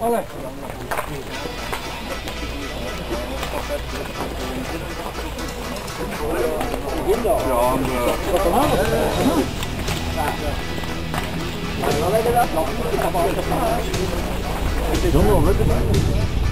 올래. 너무 오래 됐네.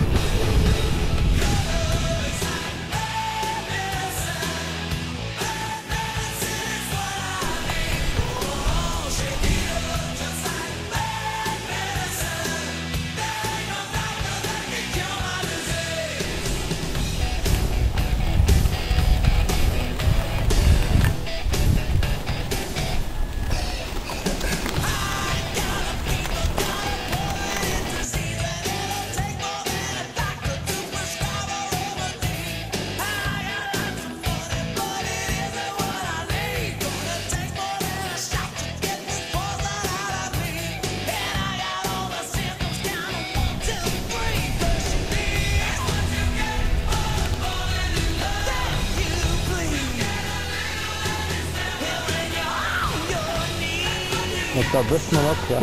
Это без молока.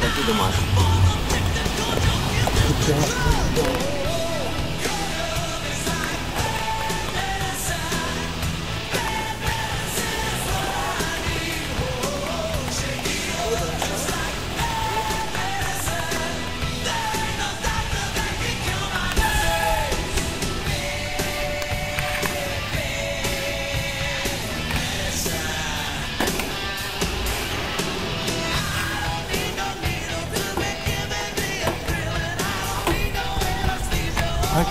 Как ты думаешь?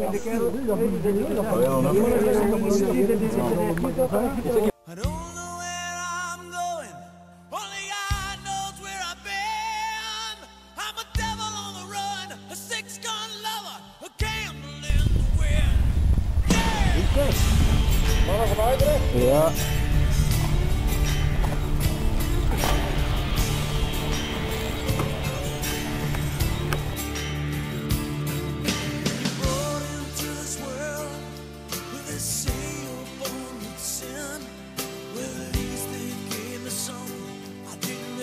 I don't know where I'm going. Only God knows where I've been. I'm a devil on the run, a six-gun lover, a wind. Yeah.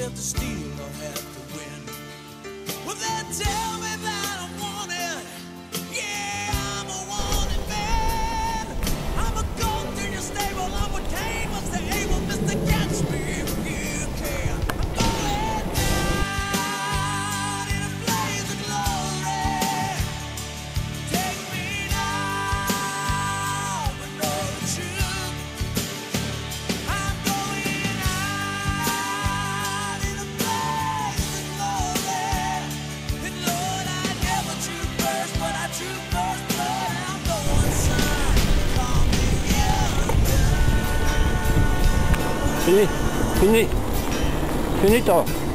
have to steal or have to win. Well, then tell me. Fini. quindi finito.